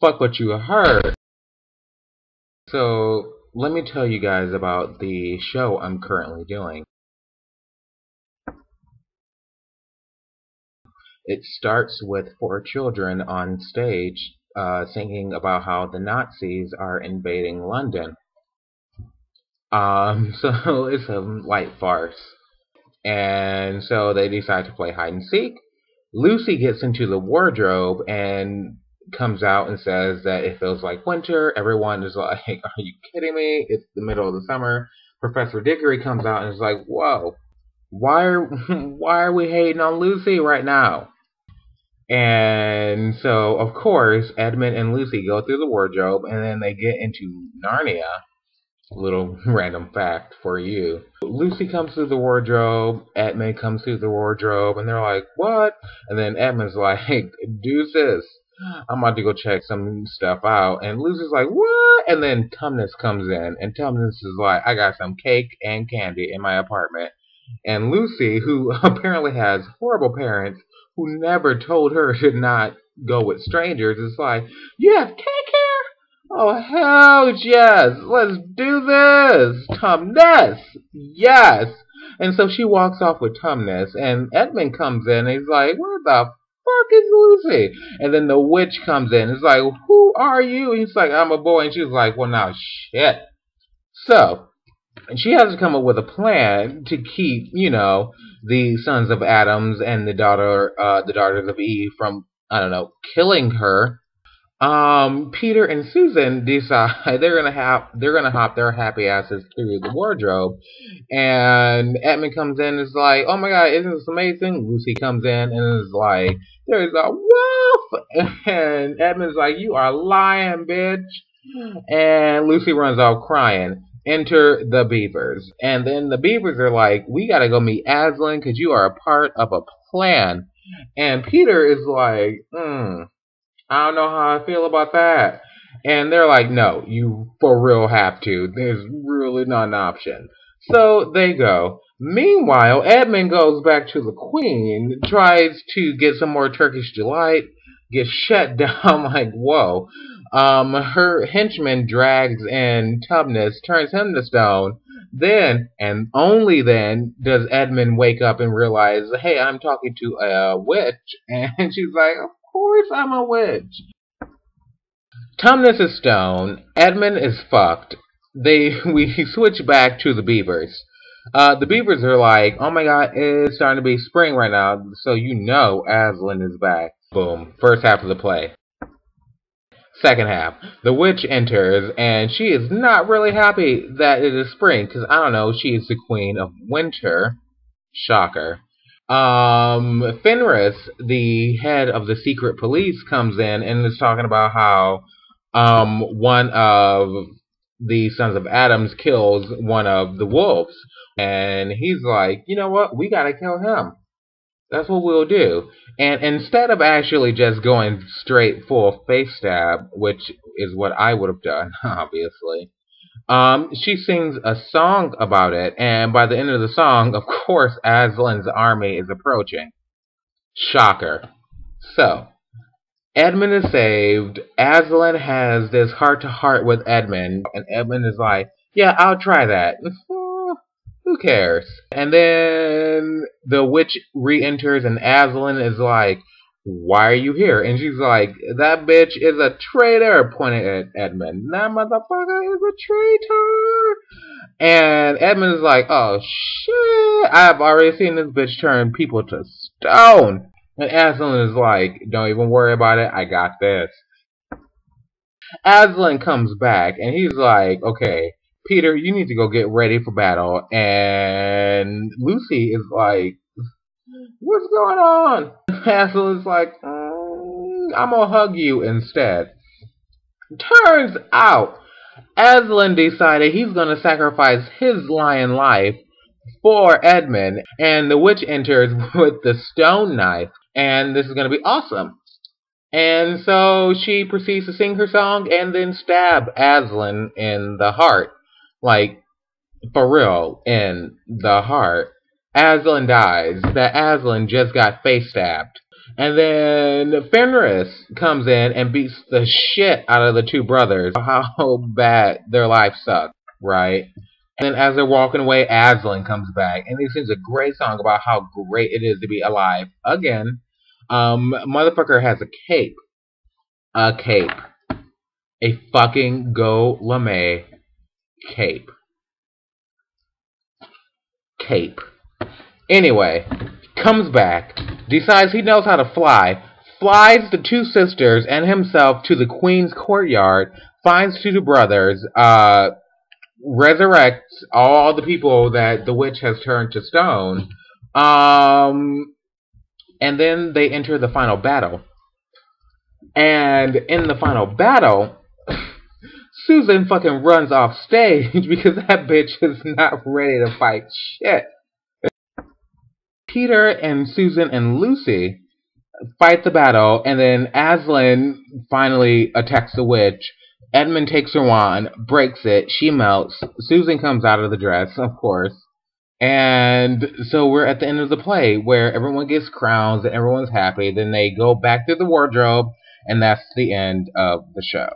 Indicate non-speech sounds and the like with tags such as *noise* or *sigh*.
Fuck what you heard. So, let me tell you guys about the show I'm currently doing. It starts with four children on stage uh, singing about how the Nazis are invading London. Um, *laughs* so it's a light farce. And so they decide to play hide and seek. Lucy gets into the wardrobe and comes out and says that it feels like winter. Everyone is like, *laughs* Are you kidding me? It's the middle of the summer. Professor Digory comes out and is like, Whoa, why are *laughs* why are we hating on Lucy right now? And so of course Edmund and Lucy go through the wardrobe and then they get into Narnia. Little *laughs* random fact for you. Lucy comes through the wardrobe, Edmund comes through the wardrobe, and they're like, What? And then Edmund's like, Deuces. *gasps* I'm about to go check some stuff out. And Lucy's like, What? And then Tumnus comes in, and Tumnus is like, I got some cake and candy in my apartment. And Lucy, who *laughs* apparently has horrible parents who never told her *laughs* to not go with strangers, is like, You have cake here? Oh, hell yes. Let's do this. Tumnus. Yes. And so she walks off with Tumnus, and Edmund comes in, and he's like, Where the fuck is Lucy? And then the witch comes in. It's like, who are you? And He's like, I'm a boy. And she's like, well, now shit. So, and she has to come up with a plan to keep, you know, the sons of Adams and the daughter, uh, the daughters of Eve from, I don't know, killing her. Um, Peter and Susan decide *laughs* they're gonna have they're gonna hop their happy asses through the wardrobe, and Edmund comes in and is like, "Oh my God, isn't this amazing?" Lucy comes in and is like, "There's a wolf," *laughs* and Edmund's like, "You are lying, bitch," and Lucy runs off crying. Enter the Beavers, and then the Beavers are like, "We gotta go meet Aslan because you are a part of a plan," and Peter is like, "Hmm." I don't know how I feel about that. And they're like, no, you for real have to. There's really not an option. So they go. Meanwhile, Edmund goes back to the queen, tries to get some more Turkish delight, gets shut *laughs* down like, whoa. Um, her henchman drags in Tumnus, turns him to stone. Then, and only then, does Edmund wake up and realize, hey, I'm talking to a witch. *laughs* And she's like, course I'm a witch. Tumnus is stone. Edmund is fucked. They *laughs* we switch back to the beavers. Uh, the beavers are like, oh my god, it's starting to be spring right now, so you know Aslan is back. Boom. First half of the play. Second half, the witch enters, and she is not really happy that it is spring, because I don't know, she is the queen of winter. Shocker. Um, Fenris, the head of the secret police, comes in and is talking about how um, one of the sons of Adams kills one of the wolves. And he's like, you know what? We gotta kill him. That's what we'll do. And instead of actually just going straight full face stab, which is what I would have done, *laughs* obviously, um, she sings a song about it, and by the end of the song, of course, Aslan's army is approaching. Shocker. So, Edmund is saved. Aslan has this heart to heart with Edmund, and Edmund is like, Yeah, I'll try that. *laughs* Who cares? And then the witch re enters, and Aslan is like, why are you here? And she's like, that bitch is a traitor, pointing at Edmund. That motherfucker is a traitor. And Edmund is like, oh shit, I've already seen this bitch turn people to stone. And Aslan is like, don't even worry about it, I got this. Aslan comes back and he's like, okay, Peter, you need to go get ready for battle. And Lucy is like, what's going on? *laughs* Hassel is like, mm, I'm gonna hug you instead. Turns out, Aslan decided he's gonna sacrifice his lion life for Edmund, and the witch enters *laughs* with the stone knife, and this is gonna be awesome. And so she proceeds to sing her song and then stab Aslan in the heart. Like, for real, in the heart. Aslan dies. That Aslan just got face stabbed. And then Fenris comes in and beats the shit out of the two brothers. *laughs* How bad their life sucks, right? And then as they're walking away, Aslan comes back and he sings a great song about how great it is to be alive again. Um, motherfucker has a cape. A cape. A fucking gold lamé cape. Cape. Anyway, comes back, decides he knows how to fly, flies the two sisters and himself to the queen's courtyard, finds two brothers, uh, resurrects all the people that the witch has turned to stone, um, and then they enter the final battle. And in the final battle, Susan fucking runs off stage *laughs* because that bitch is not ready to fight shit. Peter and Susan and Lucy fight the battle, and then Aslan finally attacks the witch. Edmund takes her wand, breaks it, she melts. Susan comes out of the dress, of course. And so we're at the end of the play where everyone gets crowns and everyone's happy. Then they go back to the wardrobe, and that's the end of the show.